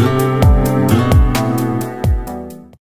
Música